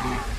Thank you.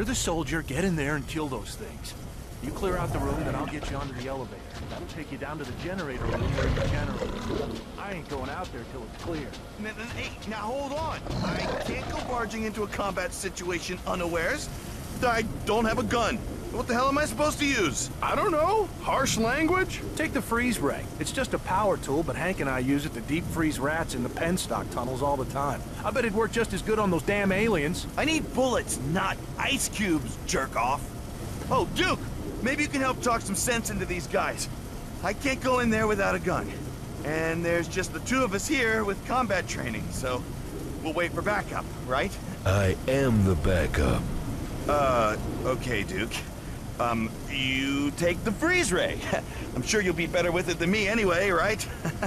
You're the soldier. Get in there and kill those things. You clear out the room, then I'll get you onto the elevator. That'll take you down to the generator room where the general. I ain't going out there till it's clear. Now hold on. I can't go barging into a combat situation unawares. I don't have a gun. What the hell am I supposed to use? I don't know. Harsh language? Take the freeze ray. It's just a power tool, but Hank and I use it to deep freeze rats in the penstock tunnels all the time. I bet it'd work just as good on those damn aliens. I need bullets, not ice cubes, jerk off. Oh, Duke, maybe you can help talk some sense into these guys. I can't go in there without a gun. And there's just the two of us here with combat training, so we'll wait for backup, right? I am the backup. Uh, okay, Duke. Um, you take the freeze ray. I'm sure you'll be better with it than me anyway, right?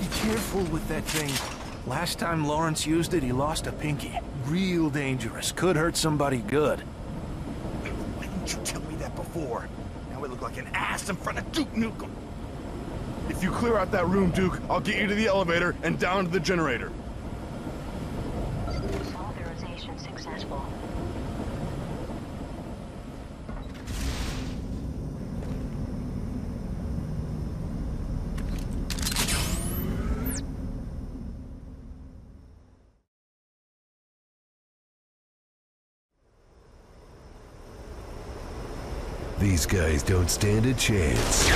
Be careful with that thing. Last time Lawrence used it, he lost a pinky. Real dangerous. Could hurt somebody good. Why didn't you tell me that before? Look like an ass in front of Duke Nukem. If you clear out that room, Duke, I'll get you to the elevator and down to the generator. These guys don't stand a chance.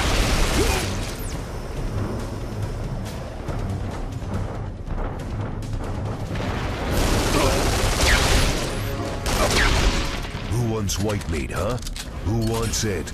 Who wants white meat, huh? Who wants it?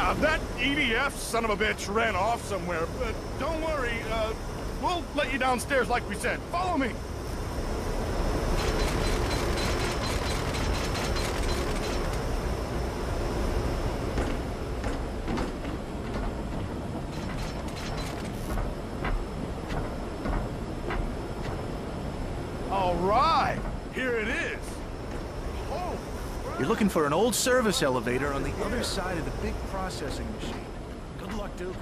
Yeah, that EDF son of a bitch ran off somewhere, but don't worry, uh, we'll let you downstairs like we said. Follow me. All right, here it is. Oh, You're looking for an old service elevator on the other side of the big processing machine. Good luck, Duke.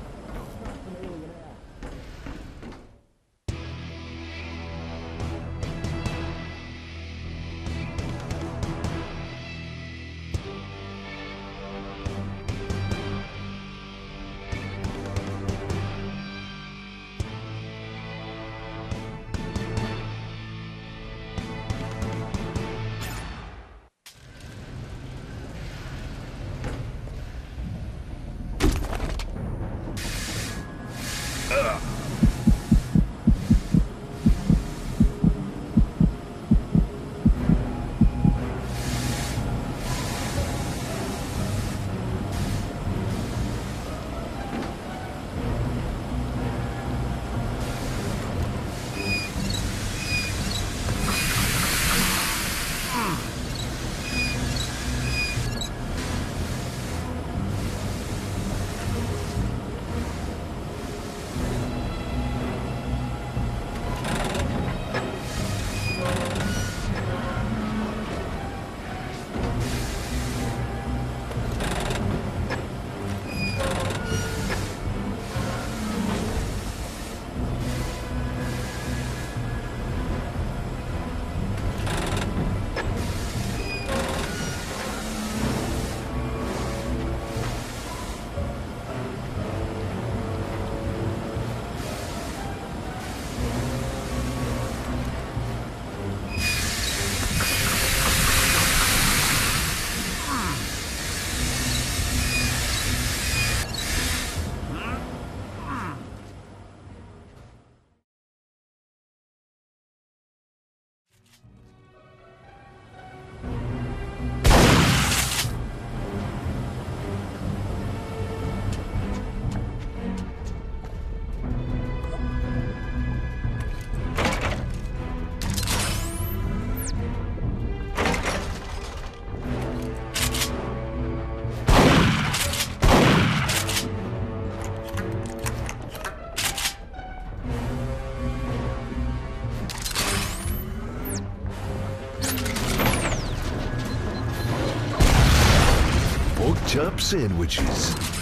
Pork sandwiches.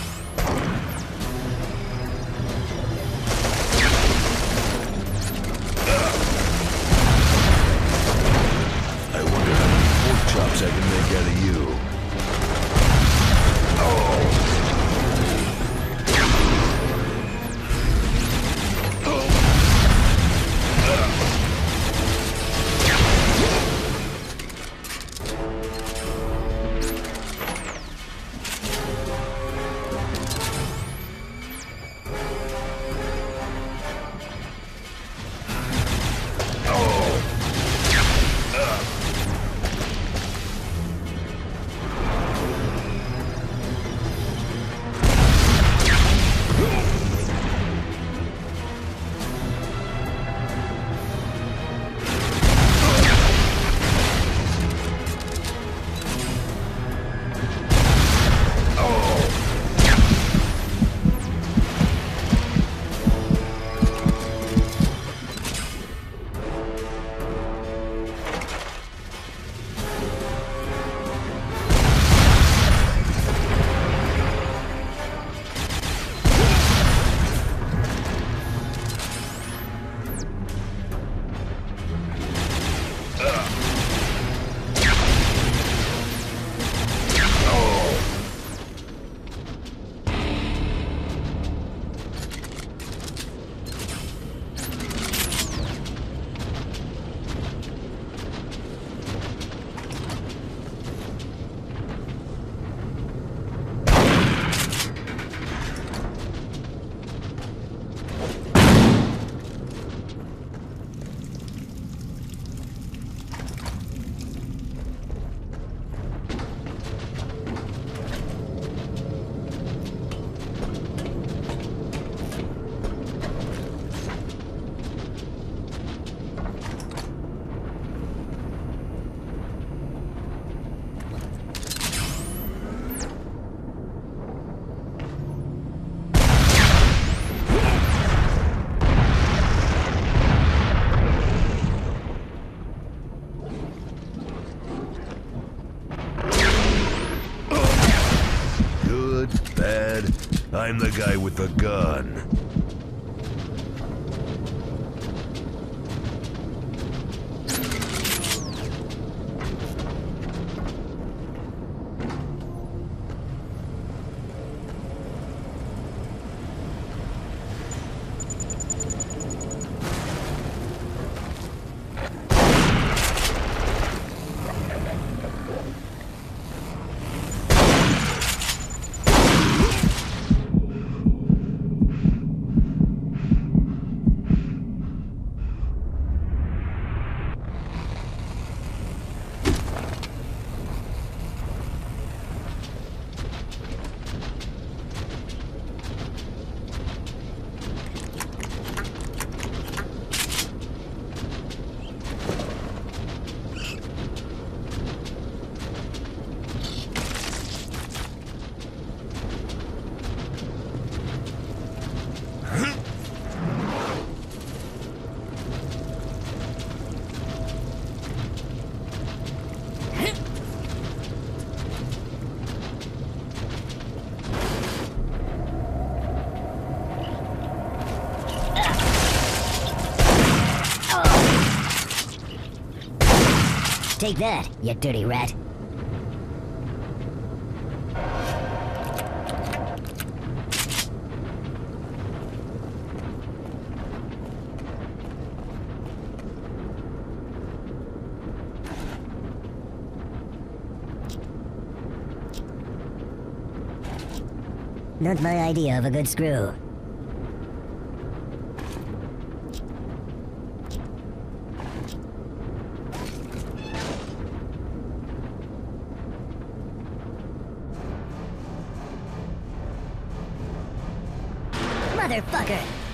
I'm the guy with the gun. Take that, you dirty rat. Not my idea of a good screw. Motherfucker!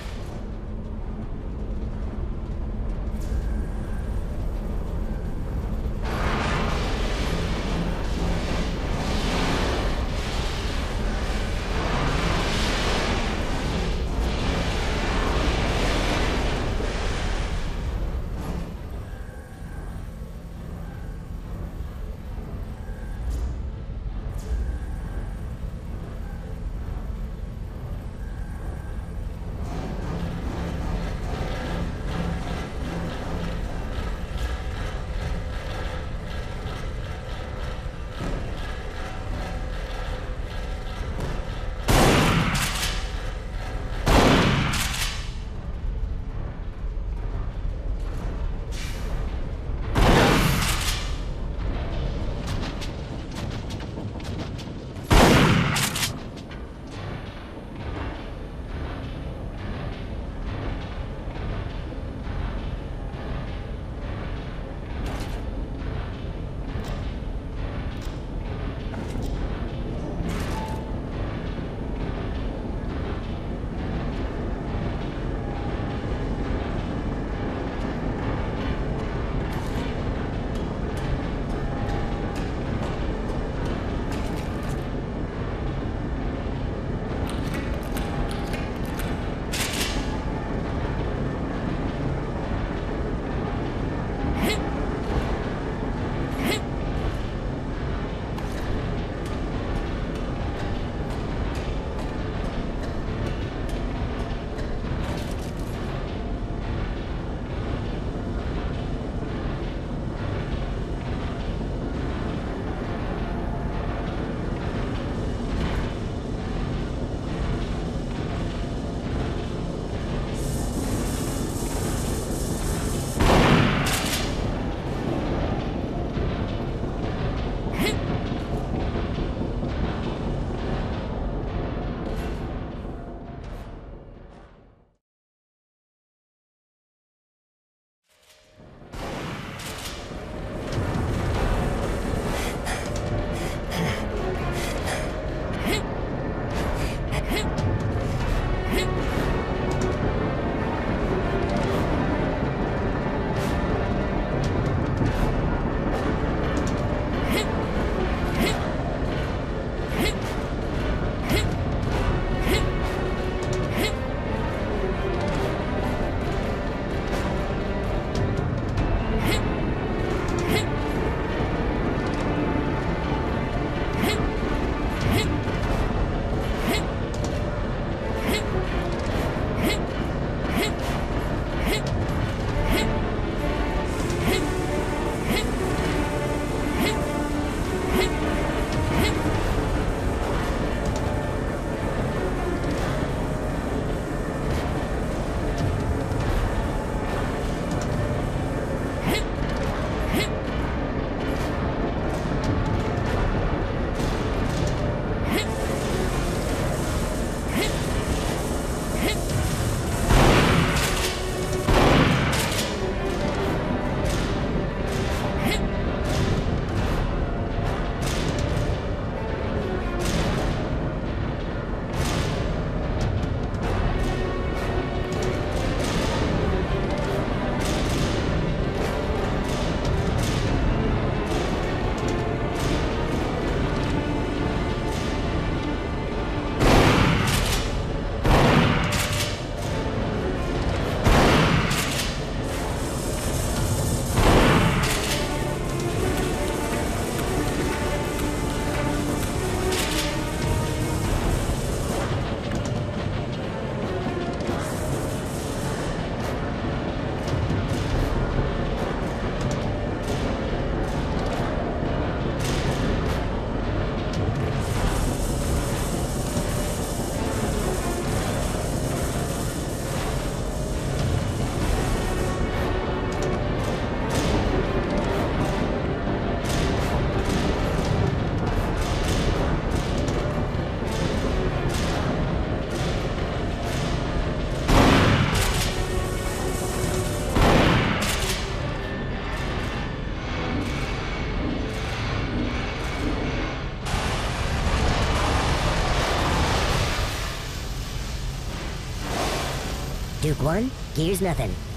Hit. Duke 1, Gears nothing.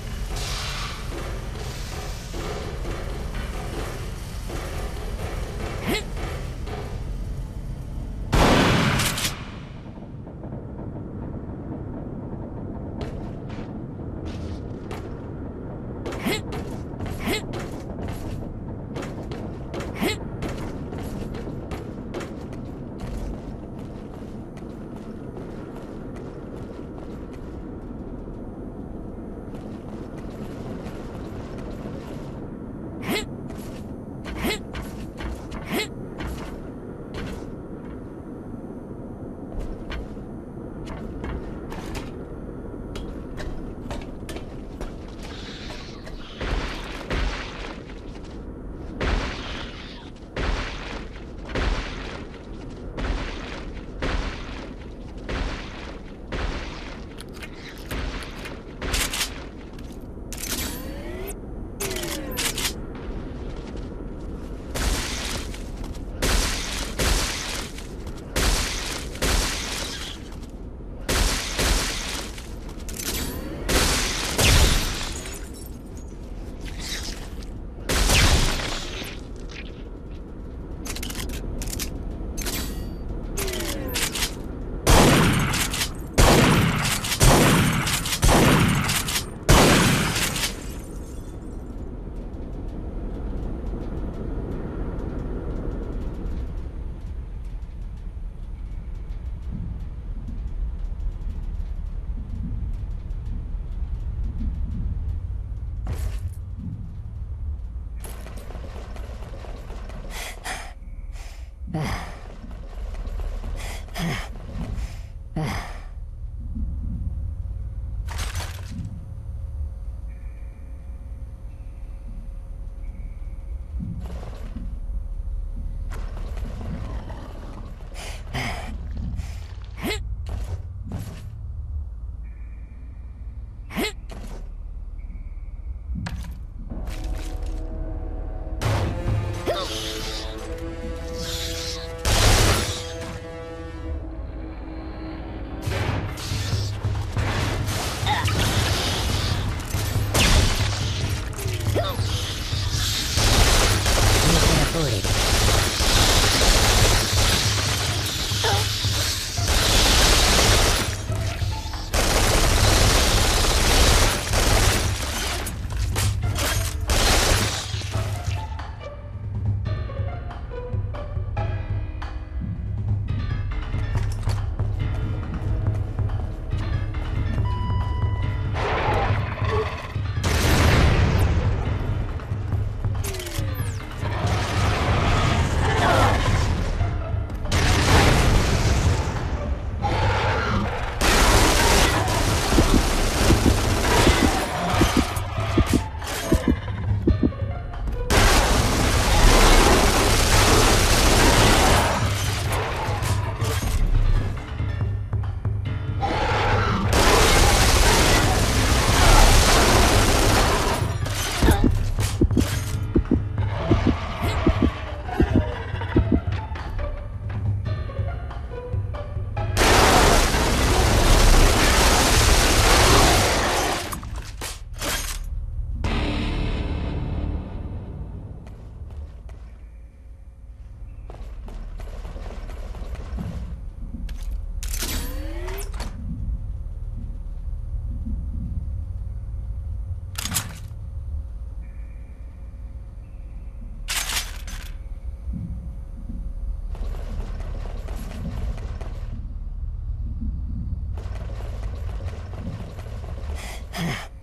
Huh.